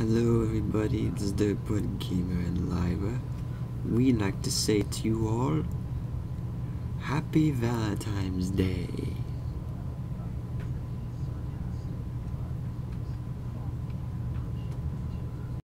Hello everybody, it's the Pod Gamer and Lyra. We'd like to say to you all, Happy Valentine's Day.